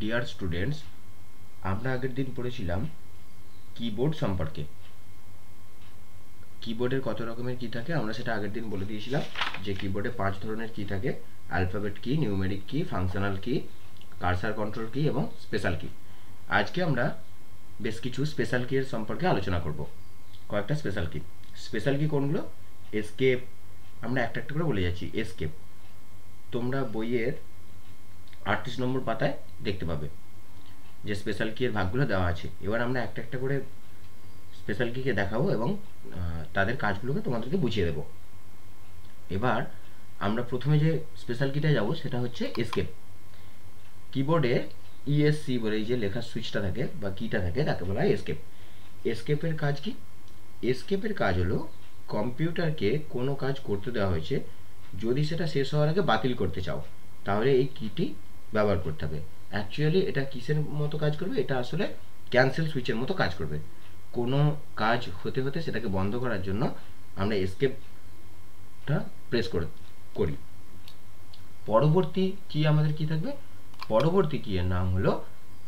Dear students আমরা আগের দিন পড়েছিলাম কিবোর্ড সম্পর্কে। কিবোর্ডের কত রকমের কি থাকে, আমরা সেটা আগের দিন বলে দিয়েছিলাম যে কিবোর্ডে পাঁচ ধরনের কি থাকে অ্যালফাবেট কি নিউমেরিক কি ফাংশনাল কি কার্সার কন্ট্রোল কি এবং স্পেশাল কি আজকে আমরা বেশ কিছু স্পেশাল কি এর সম্পর্কে আলোচনা করব। কয়েকটা স্পেশাল কি স্পেশাল কি কোনগুলো? এসকেপ আমরা একটা একটা করে বলে যাচ্ছি এসকেপ তোমরা বইয়ের আটত্রিশ নম্বর পাতায় দেখতে পাবে যে স্পেশাল কি এর ভাগগুলো দেওয়া আছে। এবার আমরা একটা একটা করে স্পেশাল কিকে দেখাবো এবং তাদের কাজগুলোকে তোমাদেরকে বুঝিয়ে দেব। এবার আমরা প্রথমে যে স্পেশাল কিটা যাব সেটা হচ্ছে এসকেপ কিবোর্ডে ইএসসি বলে যে লেখার সুইচটা থাকে বা কিটা থাকে, তাকে বলা হয় এসকেপ এসকেপের কাজ কি? এসকেপের কাজ হলো কম্পিউটারকে কোনো কাজ করতে দেওয়া হয়েছে, যদি সেটা শেষ হওয়ার আগে বাতিল করতে চাও, তাহলে এই কিটি ব্যবহার করতে হবে। অ্যাকচুয়ালি এটা কিসের মতো কাজ করবে? এটা আসলে ক্যান্সেল সুইচের মতো কাজ করবে। কোনো কাজ হতে হতে সেটাকে বন্ধ করার জন্য আমরা এসকেপটা প্রেস করে, করি। পরবর্তী কি আমাদের কি থাকবে? পরবর্তী কি এর নাম হলো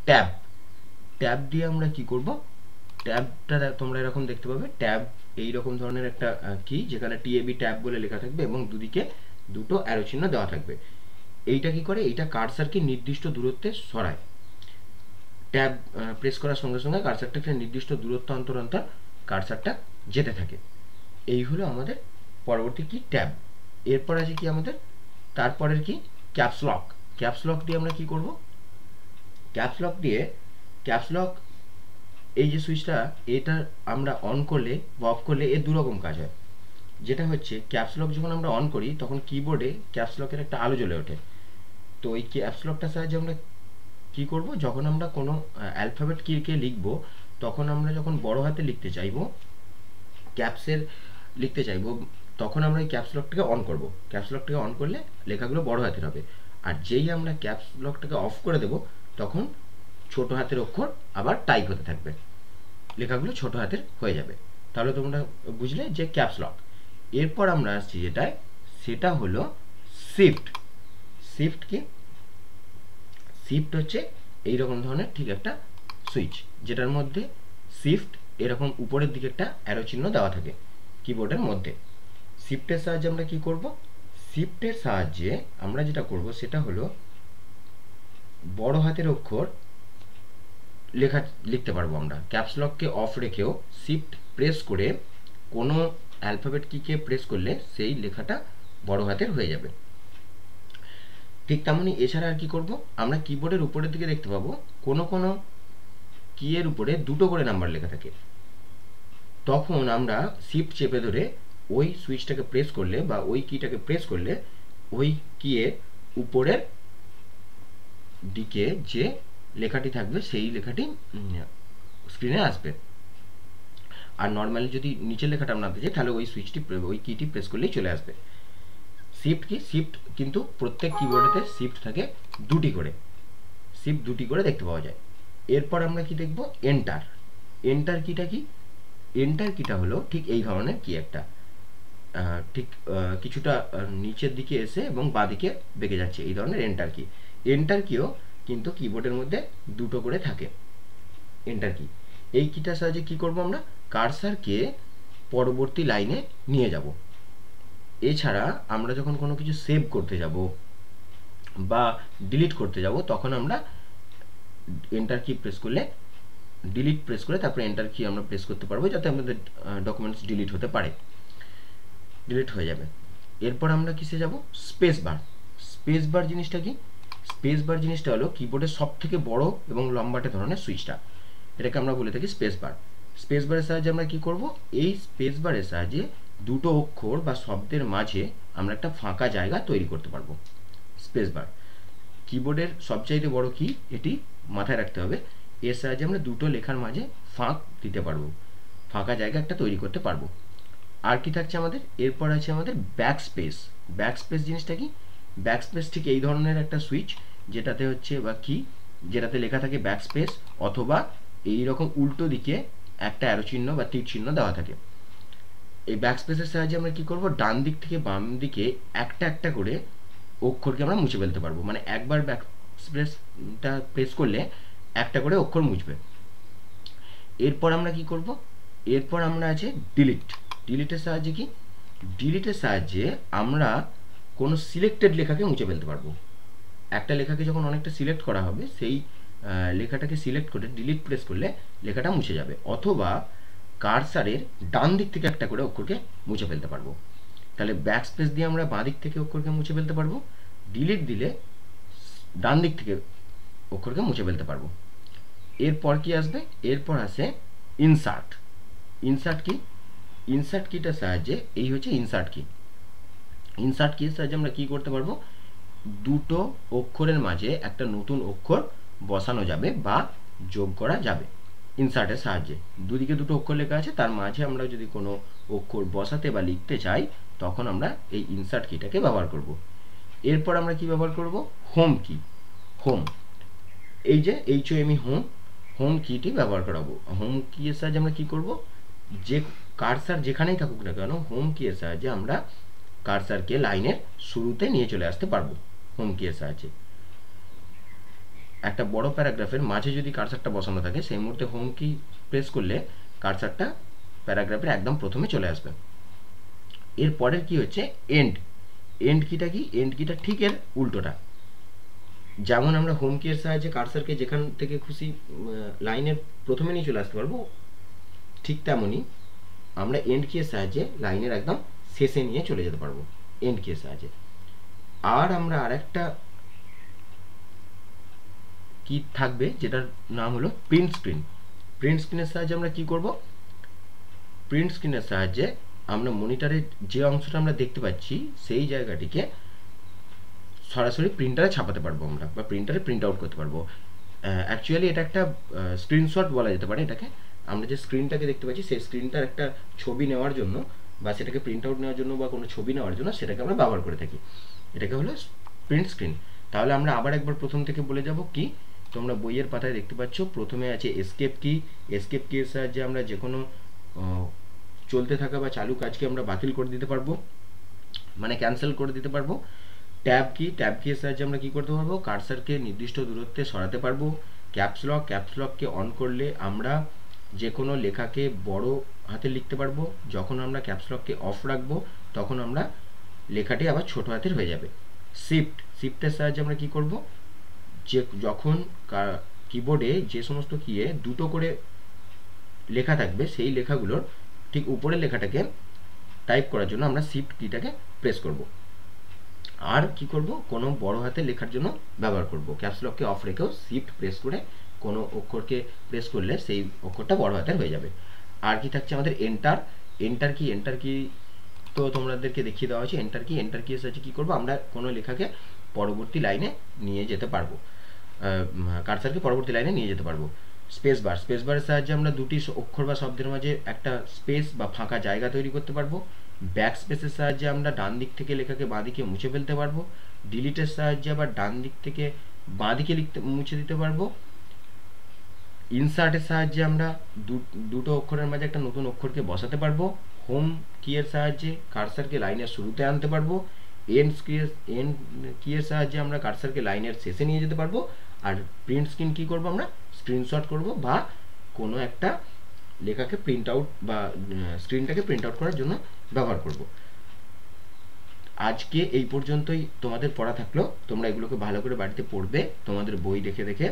ট্যাব ট্যাব দিয়ে আমরা কি করব? ট্যাবটা তোমরা এরকম দেখতে পাবে। ট্যাব এই রকম ধরনের একটা কি যেখানে টিএবি ট্যাব বলে লেখা থাকবে এবং দুদিকে দুটো অ্যারো চিহ্ন দেওয়া থাকবে। এইটা কি করে? এইটা কার্সারকে নির্দিষ্ট দূরত্বে সরায়। ট্যাব প্রেস করার সঙ্গে সঙ্গে কার্সারটা একটা নির্দিষ্ট দূরত্ব অন্তর অন্তর কার্সারটা যেতে থাকে। এই হলো আমাদের পরবর্তী কি? ট্যাব এরপর আছে কি আমাদের? তারপরের কি? ক্যাপসলক ক্যাপসলক দিয়ে আমরা কি করব? ক্যাপসলক দিয়ে ক্যাপসলক এই যে সুইচটা এটা আমরা অন করলে বা অফ করলে এর দুরকম কাজ হয়। যেটা হচ্ছে ক্যাপসলক যখন আমরা অন করি, তখন কিবোর্ডে ক্যাপসলকের একটা আলো জ্বলে ওঠে। তো এই ক্যাপসলকটার সাহায্যে আমরা কি করব? যখন আমরা কোনো অ্যালফাবেট কিকে লিখব, তখন আমরা যখন বড় হাতে লিখতে চাইব ক্যাপসের লিখতে চাইব, তখন আমরা এই ক্যাপসলকটাকে অন করব। ক্যাপসলকটাকে অন করলে লেখাগুলো বড় হাতের হবে। আর যেই আমরা ক্যাপসলকটাকে অফ করে দেব, তখন ছোট হাতের অক্ষর আবার টাইপ হতে থাকবে। লেখাগুলো ছোট হাতের হয়ে যাবে। তাহলে তোমরা বুঝলে যে ক্যাপসলক এরপর আমরা আসছি যেটায়, সেটা হলো শিফট শিফট কি? শিফট হচ্ছে এই রকম ধরনের ঠিক একটা সুইচ যেটার মধ্যে শিফট এরকম উপরের দিকে একটা অ্যারো চিহ্ন দেওয়া থাকে কিবোর্ডের মধ্যে। শিফটের সাহায্যে আমরা কি করব? শিফটের সাহায্যে আমরা যেটা করব সেটা হলো বড় হাতের অক্ষর লেখা, লিখতে পারব আমরা। ক্যাপসলককে অফ রেখেও শিফট প্রেস করে কোনো অ্যালফাবেট কিকে প্রেস করলে সেই লেখাটা বড় হাতের হয়ে যাবে। ঠিক তেমনই এছাড়া আর কি করব? আমরা কিবোর্ডের উপরের দিকে দেখতে পাবো, কোনো কোনো কিয়ের উপরে দুটো করে নাম্বার লেখা থাকে। তখন আমরা শিফট চেপে ধরে ওই সুইচটাকে প্রেস করলে বা ওই কিটাকে প্রেস করলে ওই কিয়ের উপরের দিকে যে লেখাটি থাকবে, সেই লেখাটি স্ক্রিনে আসবে। আর নর্মালি যদি নিচের লেখাটা আমরা চাই, তাহলে ওই সুইচটি ওই কিটি প্রেস করলেই চলে আসবে। শিফট কি? শিফট কিন্তু প্রত্যেক কিবোর্ডেতে শিফট থাকে দুটি করে। শিফট দুটি করে দেখতে পাওয়া যায়। এরপর আমরা কি দেখব? এন্টার এন্টার কিটা কি? এন্টার কিটা হলো ঠিক এই ধরনের কি একটা। ঠিক কিছুটা নিচের দিকে এসে এবং বাঁদিকে বেঁকে যাচ্ছে এই ধরনের এন্টার কি এন্টার কিও কিন্তু কিবোর্ডের মধ্যে দুটো করে থাকে এন্টার কি এই কিটার সাহায্যে কি করব আমরা? কার্সারকে পরবর্তী লাইনে নিয়ে যাব। এছাড়া আমরা যখন কোনো কিছু সেভ করতে যাব বা ডিলিট করতে যাব, তখন আমরা এন্টার কি প্রেস করলে ডিলিট প্রেস করে তারপরে এন্টার কি আমরা প্রেস করতে পারব যাতে আমাদের ডকুমেন্টস ডিলিট হতে পারে। ডিলিট হয়ে যাবে। এরপর আমরা কিসে যাব? স্পেস বার স্পেস বার জিনিসটা কি? স্পেস বার জিনিসটা হলো কিবোর্ডের সব থেকে বড় এবং লম্বাটে ধরনের সুইচটা। এটাকে আমরা বলে থাকি স্পেস বার স্পেস বারের সাহায্যে আমরা কি করব? এই স্পেস বারের সাহায্যে দুটো অক্ষর বা শব্দের মাঝে আমরা একটা ফাঁকা জায়গা তৈরি করতে পারব। Space bar. কিবোর্ডের সবচাইতে বড় কি? এটি মাথায় রাখতে হবে। এর সাহায্যে আমরা দুটো লেখার মাঝে ফাঁক দিতে পারব। ফাঁকা জায়গা একটা তৈরি করতে পারব। আর কি থাকছে আমাদের? এরপর আছে আমাদের ব্যাক স্পেস ব্যাক স্পেস জিনিসটা কি? ব্যাক স্পেস ঠিক এই ধরনের একটা সুইচ যেটাতে হচ্ছে বা কি? যেটাতে লেখা থাকে ব্যাক স্পেস অথবা এই রকম উল্টো দিকে একটা অ্যারো চিহ্ন বা তীর চিহ্ন দেওয়া থাকে। এই ব্যাক স্পেসের সাহায্যে আমরা কি করব? ডান দিক থেকে বাম দিকে একটা একটা করে অক্ষরকে আমরা মুছে ফেলতে পারব। মানে একবার ব্যাক স্পেসটা প্রেস করলে একটা করে অক্ষর মুছবে। এরপর আমরা কি করব? এরপর আমরা আছে ডিলিট ডিলিটের সাহায্যে কি? ডিলিটের সাহায্যে আমরা কোনো সিলেক্টেড লেখাকে মুছে ফেলতে পারব। একটা লেখাকে যখন অনেকটা সিলেক্ট করা হবে, সেই লেখাটাকে সিলেক্ট করে ডিলিট প্রেস করলে লেখাটা মুছে যাবে। অথবা কারসারের ডান দিক থেকে একটা করে অক্ষরকে মুছে ফেলতে পারব। তাহলে ব্যাক স্পেস দিয়ে আমরা বাঁ দিক থেকে অক্ষরকে মুছে ফেলতে পারব। ডিলিট দিলে ডান দিক থেকে অক্ষরকে মুছে ফেলতে পারব। এরপর কি আসবে? এরপর আসে ইনসার্ট ইনসার্ট কি? ইনসার্ট কিটার সাহায্যে এই হচ্ছে ইনসার্ট কি ইনসার্ট কির সাহায্যে আমরা কি করতে পারব? দুটো অক্ষরের মাঝে একটা নতুন অক্ষর বসানো যাবে বা যোগ করা যাবে। ইনসার্টের সাহায্যে। দুদিকে দুটো অক্ষর লেখা আছে, তার মাঝে আমরা যদি কোনো অক্ষর বসাতে বা লিখতে চাই, তখন আমরা এই ইনসার্ট কিটাকে ব্যবহার করব। এরপর আমরা কি ব্যবহার করব? হোম কি? হোম। এই যে H O M E home home Kitty ব্যবহার করাবো। হোম কি এর সাহায্যে আমরা কি করব? যে কারসার যেখানেই থাকুক না কেন, হোম কি এর সাহায্যে আমরা কারসারকে লাইনের শুরুতে নিয়ে চলে আসতে পারব, হোম কি এর সাহায্যে। একটা বড় প্যারাগ্রাফের মাঝে যদি কারসারটা বসানো থাকে, সেই মুহূর্তে হোম কি প্রেস করলে কারসারটা প্যারাগ্রাফের একদম প্রথমে চলে আসবে। এর পরের কি হচ্ছে? এন্ড এন্ড কিটা কি? এন্ড কিটা ঠিক এর উল্টোটা। যেমন আমরা হোম কিয়ের সাহায্যে কারসারকে যেখান থেকে খুশি লাইনের প্রথমে নিয়ে চলে আসতে পারব, ঠিক তেমনই আমরা এন্ড কিয়ের সাহায্যে লাইনের একদম শেষে নিয়ে চলে যেতে পারব এন্ড কিয়ের সাহায্যে। আর আমরা আরেকটা কি থাকবে? যেটার নাম হলো প্রিন্ট স্ক্রিন প্রিন্ট স্ক্রিনের সাহায্যে আমরা কি করব? প্রিন্ট স্ক্রিনের সাহায্যে আমরা মনিটরের যে অংশটা আমরা দেখতে পাচ্ছি, সেই জায়গাটিকে সরাসরি প্রিন্টারে ছাপাতে পারব আমরা, বা প্রিন্টারে প্রিন্ট আউট করতে পারব। অ্যাকচুয়ালি এটা একটা স্ক্রিনশট বলা যেতে পারে এটাকে। আমরা যে স্ক্রিনটাকে দেখতে পাচ্ছি, সেই স্ক্রিনটার একটা ছবি নেওয়ার জন্য, বা সেটাকে প্রিন্ট আউট নেওয়ার জন্য, বা কোনো ছবি নেওয়ার জন্য সেটাকে আমরা ব্যবহার করে থাকি। এটাকে হলো প্রিন্ট স্ক্রিন তাহলে আমরা আবার একবার প্রথম থেকে বলে যাব কি তোমরা বইয়ের পাতায় দেখতে পাচ্ছ, প্রথমে আছে এসকেপ কি এসকেপ কি এর সাহায্যে আমরা যে কোনো চলতে থাকা বা চালু কাজকে আমরা বাতিল করে দিতে পারব। মানে ক্যান্সেল করে দিতে পারব। ট্যাব কি ট্যাব কি এর সাহায্যে আমরা কি করতে পারব? কার্সারকে নির্দিষ্ট দূরত্বে সরাতে পারব। ক্যাপস লক ক্যাপস লককে অন করলে আমরা যে কোনো লেখাকে বড় হাতে লিখতে পারব। যখন আমরা ক্যাপস লককে অফ রাখব, তখন আমরা লেখাটি আবার ছোট হাতের হয়ে যাবে। শিফট শিফটের সাহায্যে আমরা কি করব? যে যখন কিবোর্ডে যে সমস্ত কিয়ে দুটো করে লেখা থাকবে, সেই লেখাগুলোর ঠিক উপরের লেখাটাকে টাইপ করার জন্য আমরা শিফট কিটাকে প্রেস করব। আর কি করব? কোনো বড় হাতে লেখার জন্য ব্যবহার করব। ক্যাপস লককে অফ রেখেও শিফট প্রেস করে কোনো অক্ষরকে প্রেস করলে সেই অক্ষরটা বড় হাতের হয়ে যাবে। আর কি থাকছে আমাদের এন্টার এন্টার কি এন্টার কি তো তোমাদেরকে দেখিয়ে দেওয়া হয়েছে। এন্টার কি এন্টার কি সাহায্যে কী করব? আমরা কোনো লেখাকে পরবর্তী লাইনে নিয়ে যেতে পারব। কারসারকে পরবর্তী লাইনে নিয়ে যেতে পারব। স্পেস বার, স্পেস বারের সাহায্যে আমরা দুটি অক্ষর বা শব্দের মাঝে একটা স্পেস বা ফাঁকা জায়গা তৈরি করতে পারব। ব্যাক স্পেসের সাহায্যে আমরা ডান দিক থেকে লেখাকে বাঁ দিকে মুছে ফেলতে পারব। ডিলিটের সাহায্যে আবার ডান দিক থেকে বাঁ দিকে লিখতে, মুছে দিতে পারব। ইনসার্টের সাহায্যে আমরা দুটো অক্ষরের মাঝে একটা নতুন অক্ষরকে বসাতে পারব। হোম কিয়ের সাহায্যে কার্সারকে লাইনের শুরুতে আনতে পারব। এন্ড স্ক্রিয়ের এন্ড কিয়ের সাহায্যে আমরা কার্সারকে লাইনের শেষে নিয়ে যেতে পারব। আর প্রিন্ট স্ক্রিন কি করব আমরা? স্ক্রিনশট করব বা কোনো একটা লেখাকে প্রিন্ট আউট বা স্ক্রিনটাকে প্রিন্ট আউট করার জন্য ব্যবহার করব। আজকে এই পর্যন্তই তোমাদের পড়া থাকল। তোমরা এগুলোকে ভালো করে বাড়িতে পড়বে, তোমাদের বই দেখে দেখে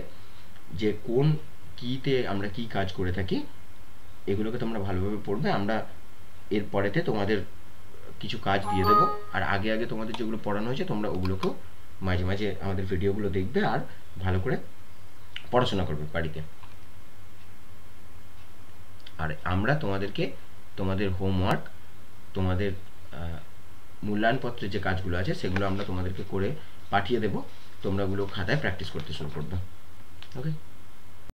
যে কোন কিতে আমরা কি কাজ করে থাকি, এগুলোকে তোমরা ভালোভাবে পড়বে। আমরা এর পরেতে তোমাদের কিছু কাজ দিয়ে দেবো। আর আগে আগে তোমাদের যেগুলো পড়ানো হয়েছে, তোমরা ওগুলোকেও মাঝে মাঝে আমাদের ভিডিওগুলো দেখবে। আর ভালো করে পড়াশোনা করবে বাড়িতে। আর আমরা তোমাদেরকে তোমাদের হোমওয়ার্ক তোমাদের মূল্যায়নপত্রের যে কাজগুলো আছে সেগুলো আমরা তোমাদেরকে করে পাঠিয়ে দেব। তোমরা ওগুলো খাতায় প্র্যাকটিস করতে শুরু করবে। ওকে